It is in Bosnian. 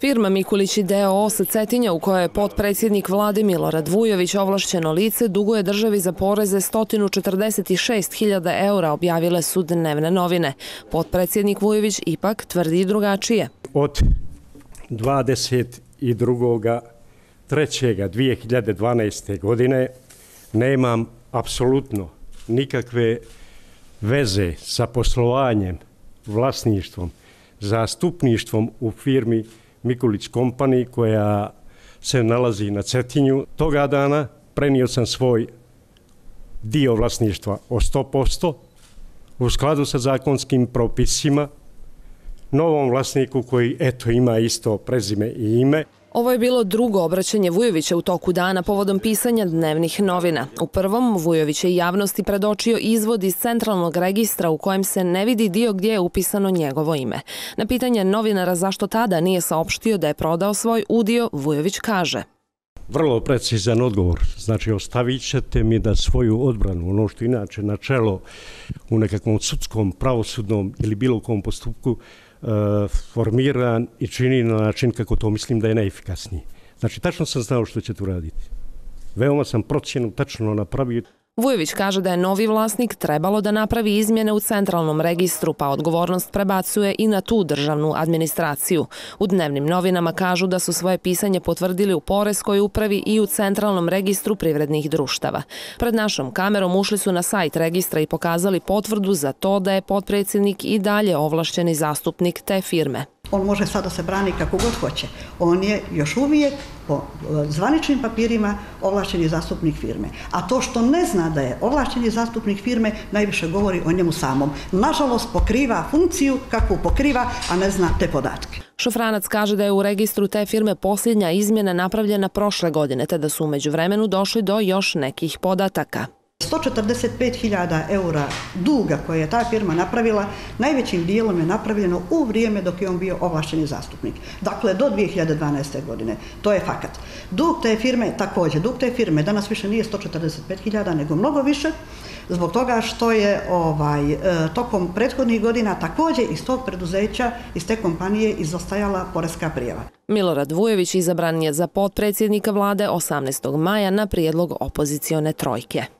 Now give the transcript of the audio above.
Firma Mikulić i DOO sa Cetinja u kojoj je potpredsjednik vlade Milorad Vujović ovlašćeno lice duguje državi za poreze 146.000 eura objavile su dnevne novine. Potpredsjednik Vujović ipak tvrdi drugačije. Od 22.3.2012. godine nemam apsolutno nikakve veze sa poslovanjem, vlasništvom, zastupništvom u firmi Mikulić Mikulić Company koja se nalazi na Cetinju. Toga dana prenio sam svoj dio vlasništva o 100% u skladu sa zakonskim propisima novom vlasniku koji eto ima isto prezime i ime. Ovo je bilo drugo obraćanje Vujovića u toku dana povodom pisanja dnevnih novina. U prvom Vujović je javnosti predočio izvod iz centralnog registra u kojem se ne vidi dio gdje je upisano njegovo ime. Na pitanje novinara zašto tada nije saopštio da je prodao svoj udio, Vujović kaže. Vrlo precizan odgovor. Znači, ostavit ćete mi da svoju odbranu, ono što inače na čelo u nekakvom sudskom, pravosudnom ili bilo kom postupku, E, formiran i čini na način kako to mislim da je najefikasniji. Znači, tačno sam znao što će tu raditi. Veoma sam procjenu tačno napravio. Vujović kaže da je novi vlasnik trebalo da napravi izmjene u centralnom registru, pa odgovornost prebacuje i na tu državnu administraciju. U dnevnim novinama kažu da su svoje pisanje potvrdili u Poreskoj upravi i u centralnom registru privrednih društava. Pred našom kamerom ušli su na sajt registra i pokazali potvrdu za to da je potpredsjednik i dalje ovlašćeni zastupnik te firme. On može sad da se brani kako god hoće. On je još uvijek po e, zvaničnim papirima ovlašćeni zastupnik firme. A to što ne zna da je ovlašćeni zastupnik firme, najviše govori o njemu samom. Nažalost, pokriva funkciju kakvu pokriva, a ne zna te podatke. Šofranac kaže da je u registru te firme posljednja izmjena napravljena prošle godine, te da su umeđu vremenu došli do još nekih podataka. 145.000 eura duga koje je ta firma napravila, najvećim dijelom je napravljeno u vrijeme dok je on bio ovlašteni zastupnik. Dakle, do 2012. godine. To je fakat. Dug te firme, također, dug te firme danas više nije 145.000, nego mnogo više, zbog toga što je ovaj, e, tokom prethodnih godina također iz tog preduzeća, iz te kompanije izostajala poreska prijava. Milorad Vujević izabran je za potpredsjednika vlade 18. maja na prijedlog opozicione trojke.